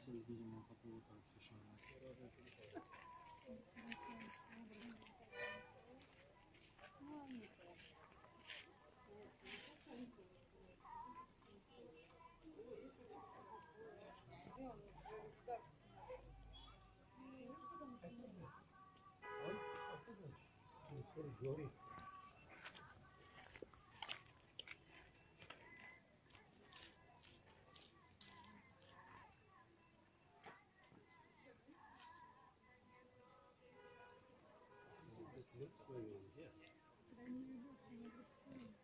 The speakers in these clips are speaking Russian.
повесили, видимо, какого-то хищного. Thank you. Wait a minute, yeah. But I need to look, I need to see.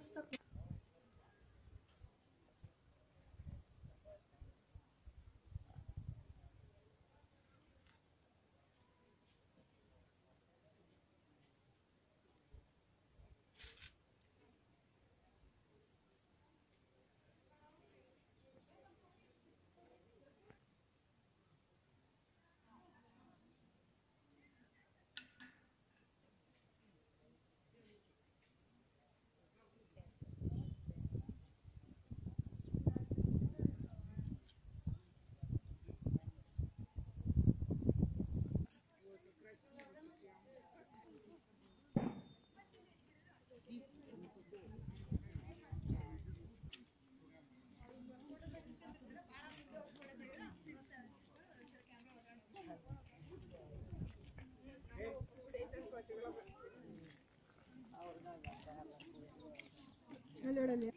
stop. ले ले